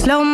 slow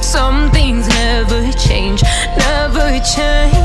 some things never change, never change.